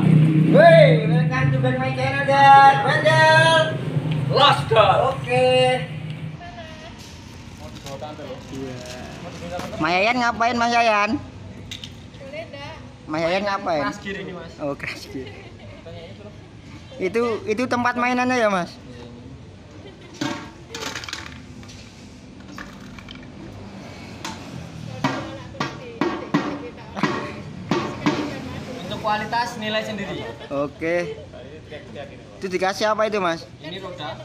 Woi, welcome to back my channel dan Bandel. Oke. Mas Yayan ngapain Mas Yayan? Mas Yayan ngapain? Keras kiri ini mas. Oh, keras. Itu itu tempat mainannya ya, Mas? Kualitas nilai sendiri. Oke. Itu dikasih apa itu, Mas? Ini roda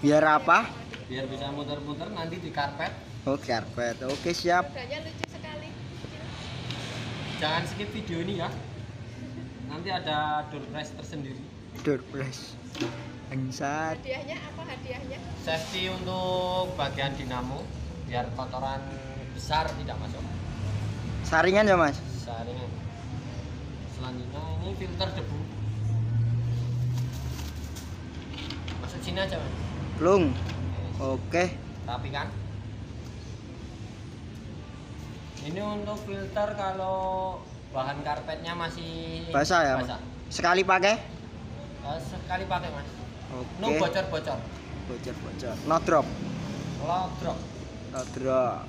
Biar apa? biar bisa muter-muter nanti di karpet. Oh, karpet. Oke, siap. Jangan skip video ini ya. Nanti ada door prize tersendiri. Door prize. Angsat. hadiahnya apa hadiahnya Safety untuk bagian dinamo biar kotoran besar tidak masuk. Saringan ya, Mas? Saringan. Selanjutnya ini filter debu. Masuk sini aja mas. Plung. Oke. Rapi kan? Ini untuk filter kalau bahan karpetnya masih Basah ya, basah. Sekali pakai? Eh, sekali pakai mas. Oke. No bocor-bocor. Bocor-bocor. No drop. Kalau drop. No drop.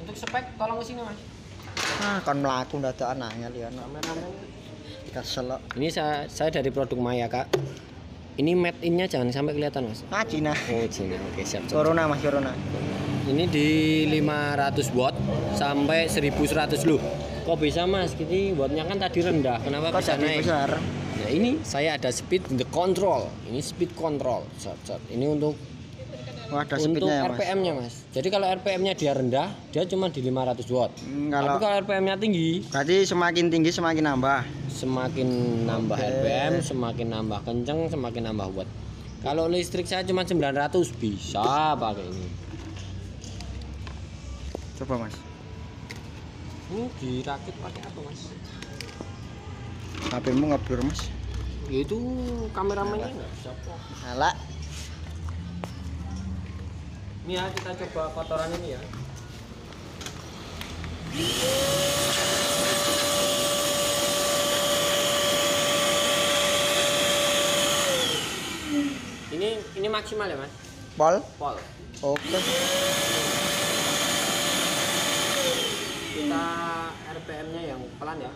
Untuk spek tolong ke sini mas. Ah, kan melaku dadakan angel ya. no. Kesel. Ini saya, saya dari produk Maya kak. Ini made innya jangan sampai kelihatan mas. Ah, Cina. Oh sini, oke siap. siap. Corona, Mas, corona. Ini di 500 watt sampai 1100 loh. Kok bisa mas? Ini wattnya kan tadi rendah. Kenapa Kok bisa jadi naik? besar? Nah ini saya ada speed the control. Ini speed control. Ini untuk Wah, ada untuk speednya ya, Mas. RPM-nya mas. Jadi kalau RPM-nya dia rendah, dia cuma di 500 watt. Hmm, Tapi kalau kalau RPM-nya tinggi, berarti semakin tinggi semakin nambah. semakin nambah Oke. RPM, semakin nambah kenceng, semakin nambah watt. Kalau listrik saya cuma 900 bisa pakai ini. Coba, Mas. Ini dirakit pakai apa mas? HP-mu ngeblur, Mas. Ya itu kameramennya nggak bisa kok. Alah. Ini ya kita coba kotoran ini ya. Ini ini maksimal ya mas? Pol. Pol. Oke. Kita RPM-nya yang pelan ya.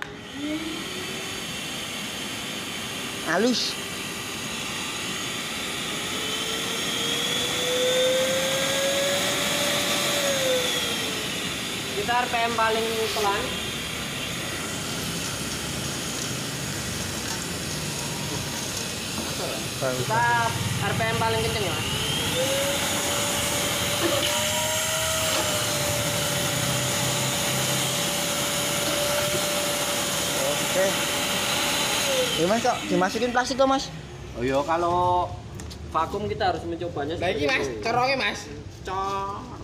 Halus. Kita RPM paling pelan. Kita RPM paling kenceng ya mas? Oke. Mas, kok dimasukin plastik kok, Mas? Oh iya kalau vakum kita harus mencobanya. Lagi, seperti Mas. Corongnya, Mas. Corong.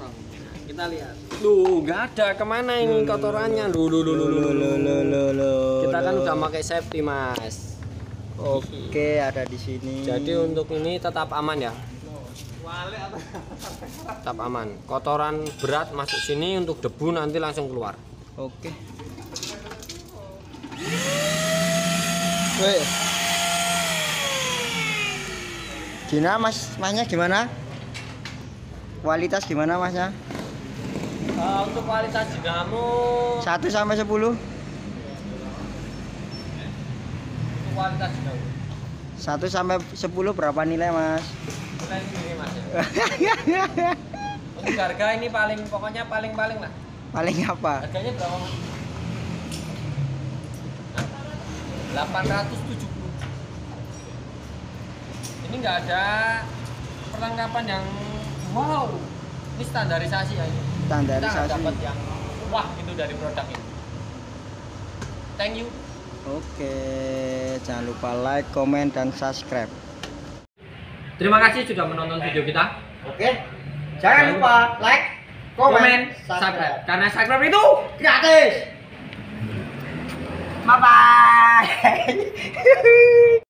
Kita lihat. Duh, nggak ada ke mana ini kotorannya. Duh, duh, duh, duh, duh, duh. Kita kan udah pakai safety mas. Oke, ada di sini. Jadi untuk ini tetap aman ya. Tetap aman. Kotoran berat masuk sini untuk debu nanti langsung keluar. Oke. Weh. Gina mas, masnya gimana? Kualitas gimana masnya? Eh, untuk kualitas dinamo, 1 sampai 10 untuk kualitas dinamo. 1 sampai 10 berapa nilai mas? Kita ini mas ya. Untuk harga ini paling pokoknya paling paling lah. Paling apa? Harganya berapa mas? Hah? 870 Ini nggak ada perlengkapan yang wow Ini standarisasi ya ini Kita Standarisasi. dapat yang wah gitu dari produk ini Thank you Oke, jangan lupa like, komen, dan subscribe. Terima kasih sudah menonton video kita Oke, jangan lupa like, Komen, subscribe Karena subscribe itu gratis. Bye bye.